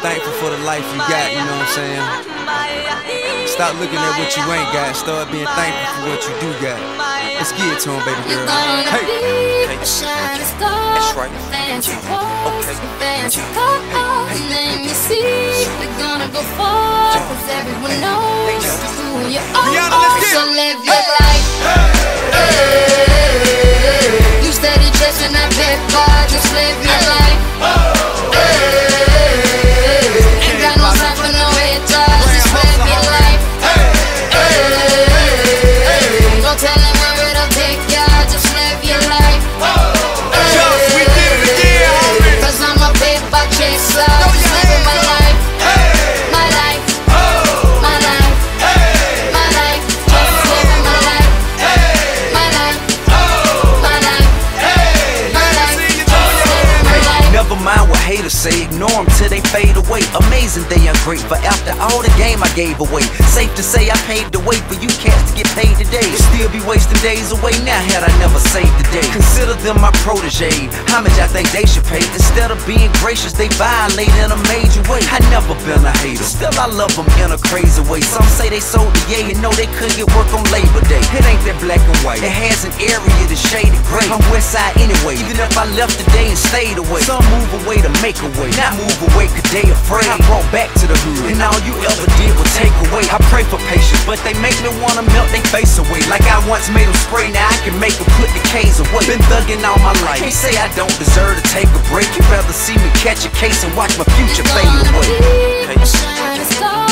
thankful for the life you got, you know what I'm saying? Stop looking at what you ain't got, start being thankful for what you do got. Let's get it to him, baby girl. Hey! Hey. That's right. Okay. clothes, fancy cars, name you see. We're gonna go far, cause everyone knows who you are. Rihanna, let's get it. So live your haters say, ignore them till they fade away. Amazing they ungrateful after all the game I gave away. Safe to say I paved the way for you cats to get paid today. Still be wasting days away now had I never saved the day. Consider them my protege. Much I think they should pay? Instead of being gracious, they violate in a major way. I never been a hater, still I love them in a crazy way. Some say they sold the yay and know they couldn't get work on Labor Day. It ain't that black and white. It has an area that's shaded gray. I'm West Side anyway, even if I left and stayed away. Some move away to make a way, not move away cause they afraid. I brought back to the hood, and all you ever did was take away. I pray for patience, but they make me wanna melt their face away. Like I once made them spray, now I can make them put the K's away. Been thugging all my life, can't say I don't deserve to take a break. You'd rather see me catch a case and watch my future fade away. Okay.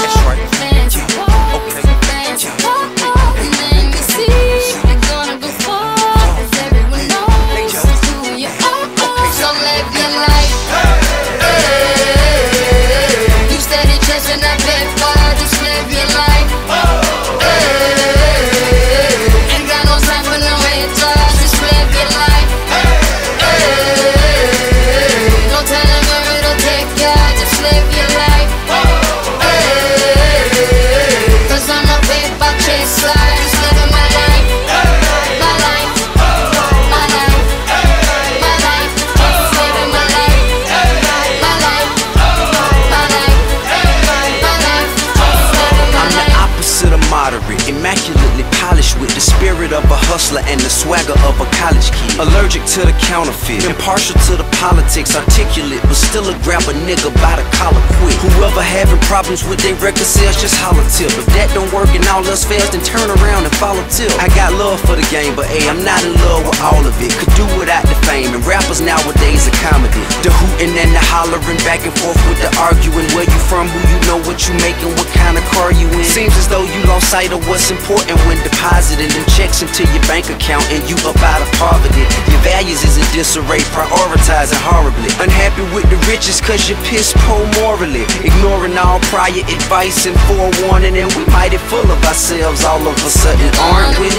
Spirit of a hustler and the swagger of a college kid. Allergic to the counterfeit, impartial to the politics, articulate, but still a grab a nigga by the collar quick. Whoever having problems with their record sales, just holler tip. If that don't work and all else fails, then turn around and follow tip. I got love for the game, but hey, I'm not in love with all of it. Could do without the fame, and rappers nowadays are comedy. The hooting and the hollering, back and forth with the arguing. Where you from, who you know, what you making, what kind of car you in. Seems as though you lost sight of what's important when depositing them checks into your bank account and you up out of poverty. Your values is in disarray, prioritizing horribly. Unhappy with the riches cause you're piss poor morally. Ignoring all prior advice and forewarning, and we mighty full of ourselves all of a sudden, aren't we?